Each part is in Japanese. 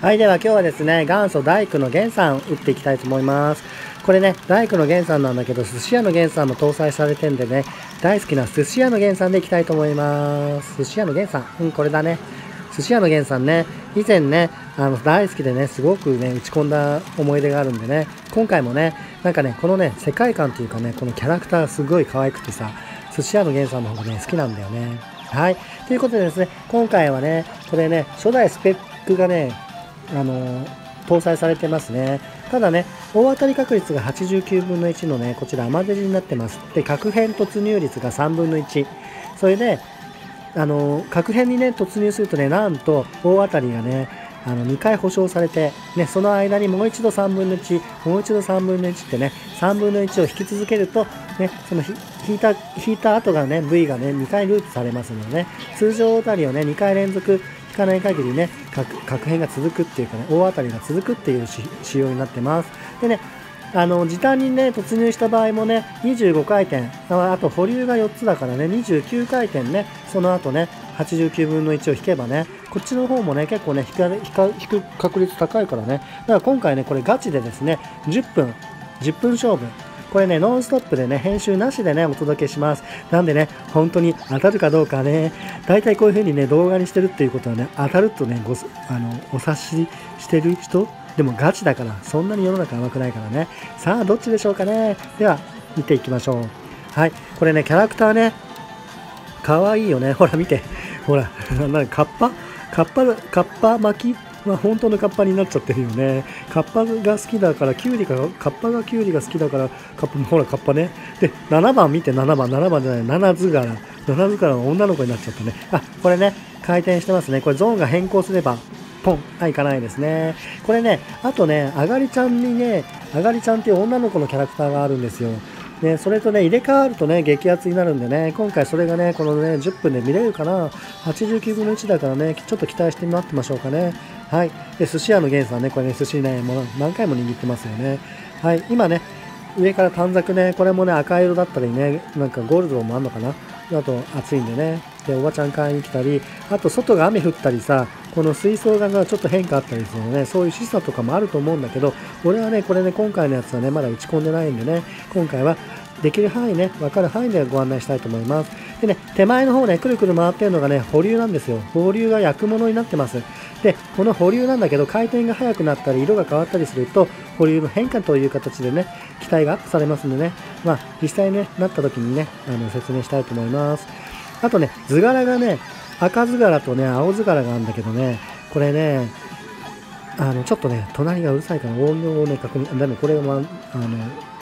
はい、では今日はですね、元祖大工の源さん打っていきたいと思います。これね、大工の源さんなんだけど、寿司屋の源さんも搭載されてんでね、大好きな寿司屋の源さんでいきたいと思います。寿司屋の源さん、うん、これだね。寿司屋の源さんね、以前ね、あの大好きでね、すごくね、打ち込んだ思い出があるんでね、今回もね、なんかね、このね、世界観というかね、このキャラクターがすごい可愛くてさ、寿司屋の源さんの方がね、好きなんだよね。はい。ということでですね、今回はね、これね、初代スペックがね、あの搭載されてますね。ただね、大当たり確率が89分の1のね、こちら甘デジになってます。で、核変突入率が3分の1。それで、あの核変にね、突入するとね、なんと大当たりがね、あの2回保証されて、ね、その間にもう一度3分の1、もう一度3分の1ってね、3分の1を引き続けると、ね、その引いた、引いた後がね、V がね、2回ループされますのでね、通常大当たりをね、2回連続引かない限りね、確変が続くっていうかね、大当たりが続くっていう仕様になってます。でね、あの時短にね突入した場合もね25回転あと保留が4つだからね29回転ねその後ね89分の1を引けばねこっちの方もね結構ね引か引か引く確率高いからねだから今回ねこれガチでですね10分10分勝負これね、ノンストップでね、編集なしでね、お届けします。なんでね、本当に当たるかどうかね、大体こういう風にね、動画にしてるっていうことはね、当たるとね、ごあのお察ししてる人でもガチだから、そんなに世の中甘くないからね。さあ、どっちでしょうかね。では、見ていきましょう。はい。これね、キャラクターね、かわいいよね。ほら、見て。ほら、なんか、カッパ？カッパ、カッパ巻き？まあ、本当のカッパになっちゃってるよね。カッパが好きだから、キュウリが、カッパがキュウリが好きだから、カッパ、ほら、カッパね。で、7番見て、7番、7番じゃない、7図柄。7図柄の女の子になっちゃったね。あ、これね、回転してますね。これゾーンが変更すれば、ポン。あ、いかないですね。これね、あとね、あがりちゃんにね、あがりちゃんっていう女の子のキャラクターがあるんですよ。ね、それとね、入れ替わるとね、激アツになるんでね、今回それがね、このね、10分で見れるかな。89分の1だからね、ちょっと期待して待ってましょうかね。はい。で、寿司屋の源さんね、これね、寿司ね、もう何回も握ってますよね。はい。今ね、上から短冊ね、これもね、赤色だったりね、なんかゴールドもあんのかな。あと、暑いんでね。で、おばちゃん買いに来たり、あと、外が雨降ったりさ、この水槽がちょっと変化あったりするのね、そういう示唆とかもあると思うんだけど、俺はね、これね、今回のやつはね、まだ打ち込んでないんでね、今回はできる範囲ね、分かる範囲でご案内したいと思います。でね、手前の方ね、くるくる回ってるのがね、保留なんですよ。保留が焼くものになってます。で、この保留なんだけど、回転が速くなったり、色が変わったりすると、保留の変化という形でね、期待がアップされますんでね、まあ、実際ね、なった時にね、あの、説明したいと思います。あとね、図柄がね、赤図柄とね、青図柄があるんだけどね、これね、あの、ちょっとね、隣がうるさいから音量をね、確認、だめ、これが、あ、あの、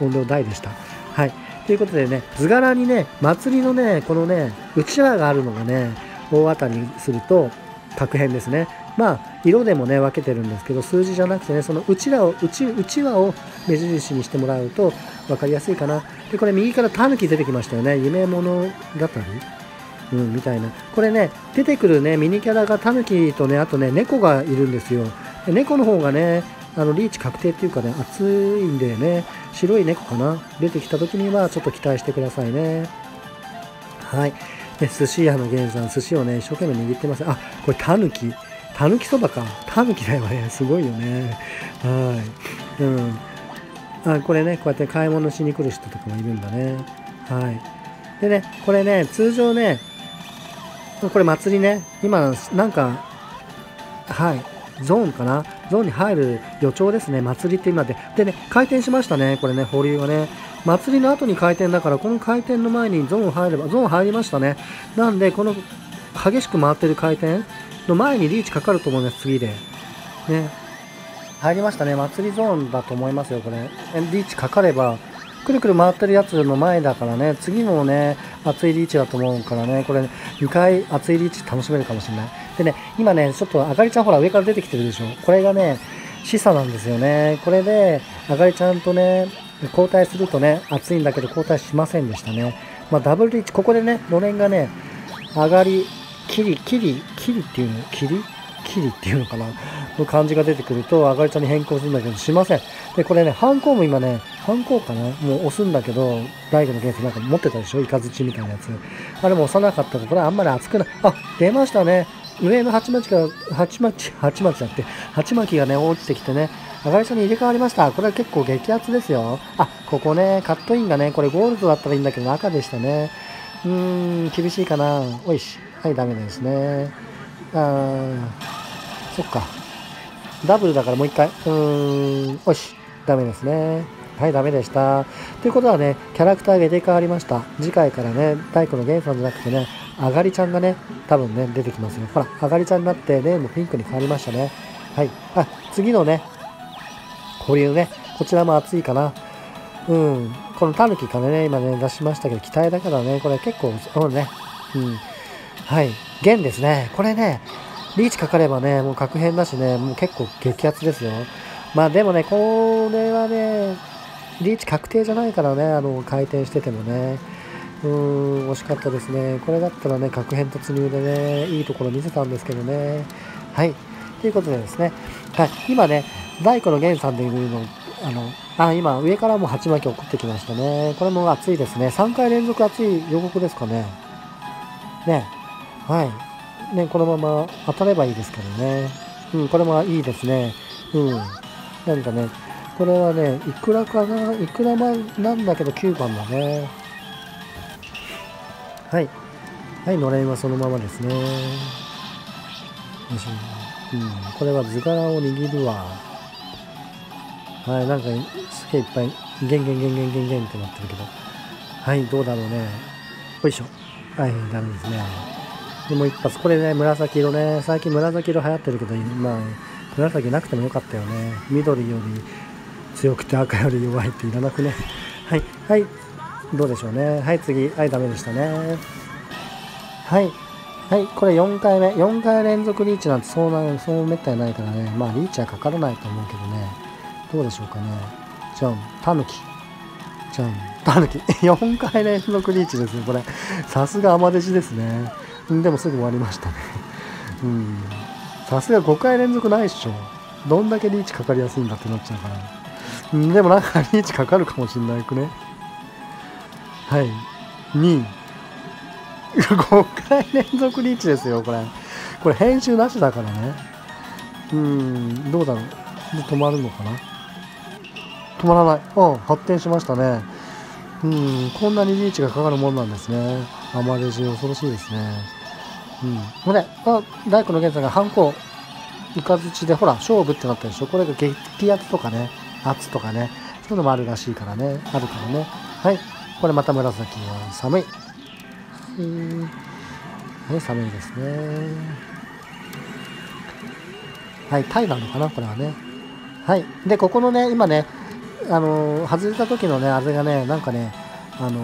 音量大でした。はい。ということでね、図柄にね、祭りのね、このね、うちわがあるのがね、大当たりすると、確変ですね。まあ、色でもね、分けてるんですけど、数字じゃなくてね、そのうちらを、うち、うちわを目印にしてもらうと分かりやすいかな。で、これ右からタヌキ出てきましたよね。夢物語？うん、みたいな。これね、出てくるね、ミニキャラがタヌキとね、あとね、猫がいるんですよ。で猫の方がね、あのリーチ確定っていうかね、熱いんでね、白い猫かな出てきた時にはちょっと期待してくださいね。はい。で寿司屋の源さん、寿司をね、一生懸命握ってます。あ、これタヌキ。タヌキそばか。タヌキだよね。すごいよね。はい。うん。あ、これね、こうやって買い物しに来る人とかもいるんだね。はい。でね、これね、通常ね、これ祭りね、今、なんか、はい、ゾーンかな？ゾーンに入る予兆ですね。祭りって今で。でね、回転しましたね。これね、保留がね。祭りの後に回転だから、この回転の前にゾーン入れば、ゾーン入りましたね。なんで、この激しく回ってる回転の前にリーチかかると思います、次で。ね。入りましたね。祭りゾーンだと思いますよ、これ。リーチかかれば、くるくる回ってるやつの前だからね、次もね、熱いリーチだと思うからね、これ、ね、2回熱いリーチ楽しめるかもしれない。でね、今ね、ちょっとあかりちゃんほら上から出てきてるでしょ。これがね、示唆なんですよね。これで、あかりちゃんとね、交代するとね、熱いんだけど交代しませんでしたね。まあ、ダブルリーチ、ここでね、のれんがね、上がり、キリ、キリ、キリっていうの、キリキリっていうのかな？の感じが出てくると、あがりちゃんに変更するんだけど、しません。で、これね、ハンコも今ね、ハンコかな？もう押すんだけど、大工のケースなんか持ってたでしょ？イカズチみたいなやつ。あれも押さなかったら、これあんまり熱くない。あ、出ましたね。上の鉢巻きが、鉢巻き、鉢巻きだって、鉢巻きがね、落ちてきてね、上がり下に入れ替わりました。これは結構激アツですよ。あ、ここね、カットインがね、これゴールドだったらいいんだけど赤でしたね。うーん、厳しいかな。おいし。はい、ダメですね。あー、そっか。ダブルだからもう一回。うーん、おいし。ダメですね。はい、ダメでした。ということはね、キャラクターが入れ替わりました。次回からね、大工のゲンさんじゃなくてね、あがりちゃんがね、多分ね、出てきますよ。ほら、あがりちゃんになって、レーンもピンクに変わりましたね。はい。あ、次のね、保留ね、こちらも熱いかな。うん。このタヌキ金ね、今ね、出しましたけど、期待だからね、これ結構、うんね。うん。はい。弦ですね。これね、リーチかかればね、もう確変だしね、もう結構激アツですよ。まあでもね、これはね、リーチ確定じゃないからね、あの、回転しててもね。うーん、惜しかったですね。これだったらね、確変突入でね、いいところ見せたんですけどね。はい。ということでですね、はい。今ね、大工の源さんでいうの、あの、あ、今、上からも鉢巻き送ってきましたね。これも熱いですね。3回連続熱い予告ですかね。ね。はい。ね、このまま当たればいいですけどね。うん、これもいいですね。うん。なんかね、これはね、いくらかな、いくらまなんだけど9番だね。はい。はい、のれんはそのままですね。よし。うん、これは図柄を握るわ。はい、なんかすげえいっぱい、ゲンゲンゲンゲンゲンゲンってなってるけど。はい、どうだろうね。よいしょ。はい、ダメですね。でも一発、これね、紫色ね、最近紫色流行ってるけど、まあ、紫なくてもよかったよね。緑より強くて赤より弱いっていらなくね？はい、はい、どうでしょうね。はい、次。はい、ダメでしたね。はい。はい、これ4回目。4回連続リーチなんてそうな、そうめったにないからね。まあ、リーチはかからないと思うけどね。どうでしょうかね。じゃん、タヌキ。じゃん、タヌキ。4回連続リーチですね、これ。さすがアマデジですね。でもすぐ終わりましたね。うん。さすが5回連続ないっしょ。どんだけリーチかかりやすいんだってなっちゃうから。ん、でもなんかリーチかかるかもしんないくね。はい。2。5回連続リーチですよ、これ。これ編集なしだからね。うん、どうだろう。止まるのかな止まらない。うん、発展しましたね。うん、こんなにリーチがかかるもんなんですね。アマレジ恐ろしいですね。うん。これ、あ、大工の源さんがハンコ、イカズチで、ほら、勝負ってなったでしょ。これが激アツとかね、圧とかね、そういうのもあるらしいからね、あるからね。はい。これまた紫は寒い。はい、寒いですね。はい、タイなのかなこれはね。はい。で、ここのね、今ね、あのー、外れた時のね、あれがね、なんかね、あの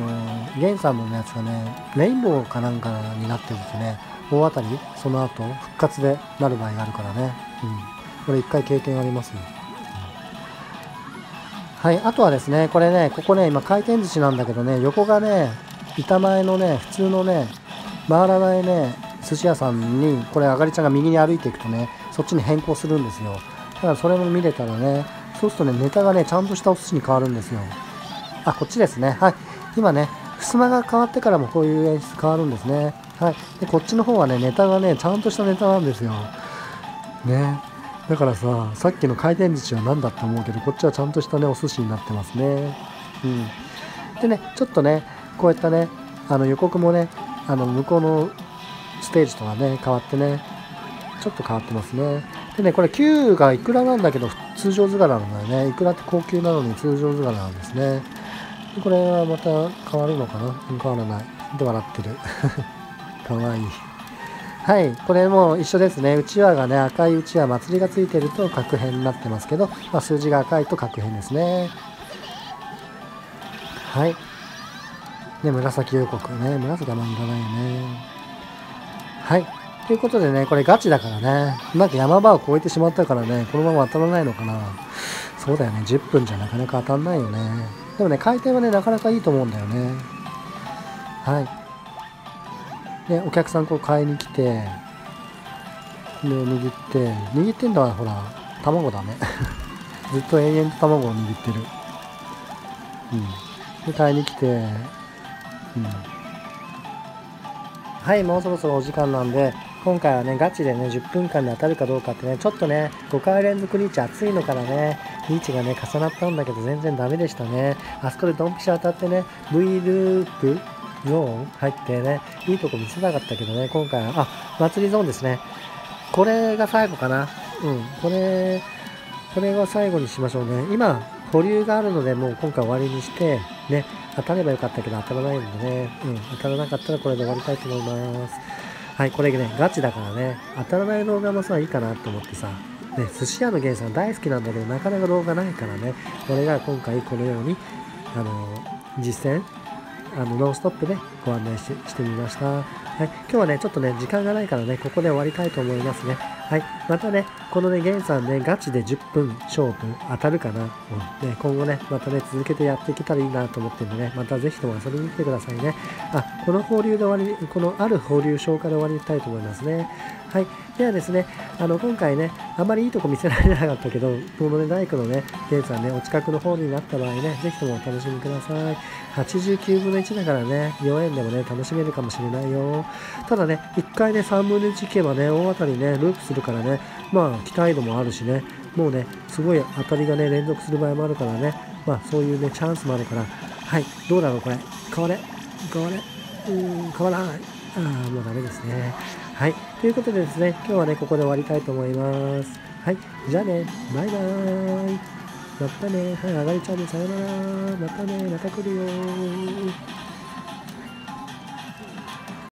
ー、ゲンさんのやつがね、レインボーかなんかになってるんですね。大当たりその後、復活でなる場合があるからね。うん。これ一回経験ありますよ。はい、あとはですね、これね、ここね、今回転寿司なんだけどね、横がね、板前のね、普通のね、回らないね、寿司屋さんに、これ、あがりちゃんが右に歩いていくとね、そっちに変更するんですよ。だからそれも見れたらね、そうするとね、ネタがね、ちゃんとしたお寿司に変わるんですよ。あ、こっちですね。はい。今ね、襖が変わってからもこういう演出変わるんですね。はい。で、こっちの方はね、ネタがね、ちゃんとしたネタなんですよ。ね。だからさ、さっきの回転寿司は何だって思うけど、こっちはちゃんとしたね、お寿司になってますね。うん。でね、ちょっとね、こういったね、あの予告もね、あの向こうのステージとはね、変わってね、ちょっと変わってますね。でね、これ9がいくらなんだけど、通常図柄なんだよね。いくらって高級なのに通常図柄なんですね。これはまた変わるのかな？変わらない。で、笑ってる。かわいい。はい、これも一緒ですね。うちわがね、赤いうちわ、祭りがついてると角変になってますけど、まあ、数字が赤いと角変ですね。はい。で、紫予告ね。紫はまあいらないよね。はい。ということでね、これガチだからね。なんか山場を越えてしまったからね、このまま当たらないのかな。そうだよね、10分じゃなかなか当たんないよね。でもね、回転はね、なかなかいいと思うんだよね。はい。で、お客さんこう買いに来て、で、握って、握ってんのはほら、卵だね。ずっと延々と卵を握ってる。うん。で、買いに来て、うん。はい、もうそろそろお時間なんで、今回はね、ガチでね、10分間で当たるかどうかってね、ちょっとね、5回連続リーチ熱いのからね、リーチがね、重なったんだけど、全然ダメでしたね。あそこでドンピシャ当たってね、V ループゾーン入ってね、いいとこ見せたかったけどね、今回は、あ、祭りゾーンですね。これが最後かな。うん、これ、これが最後にしましょうね。今、保留があるので、もう今回終わりにして、ね、当たればよかったけど当たらないんでね、うん、当たらなかったらこれで終わりたいと思います。はい、これね、ガチだからね、当たらない動画もさ、いいかなと思ってさ、ね、寿司屋の源さん大好きなんだけど、なかなか動画ないからね、俺が今回このように、あの、実践、あの、ノンストップでご案内してみました。はい、今日はね、ちょっとね、時間がないからね、ここで終わりたいと思いますね。はい。またね、このね、ゲンさんね、ガチで10分勝負当たるかな。うん。ね、今後ね、またね、続けてやっていけたらいいなと思ってるんでね、またぜひとも遊びに来てくださいね。あ、この放流で終わり、このある放流消化で終わりたいと思いますね。はい。ではですね、あの、今回ね、あまりいいとこ見せられなかったけど、このね、大工のね、ゲンさんね、お近くの方になった場合ね、ぜひともお楽しみください。89分の1だからね、4円でもね、楽しめるかもしれないよ。ただね、1回ね、3分の1いけばね、大当たりね、ループするからね、まあ、期待度もあるしね、もうね、すごい当たりがね、連続する場合もあるからね、まあ、そういうね、チャンスもあるから、はい、どうだろう、これ。変われ変われうーん、変わらない。ああ、もうダメですね。はい。ということでですね、今日はね、ここで終わりたいと思います。はい。じゃあね、バイバーイ。またね。はい、上がりちゃんでさよなら。またね、また来るよ